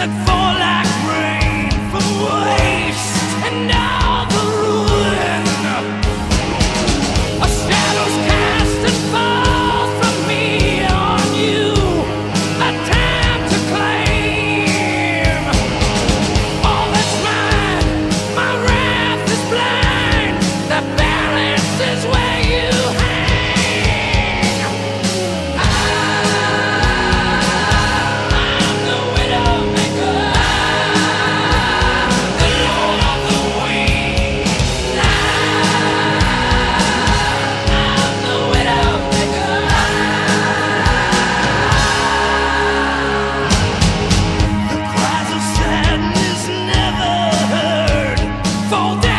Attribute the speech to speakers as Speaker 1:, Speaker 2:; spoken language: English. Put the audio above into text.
Speaker 1: that fall like rain from waste and now sadness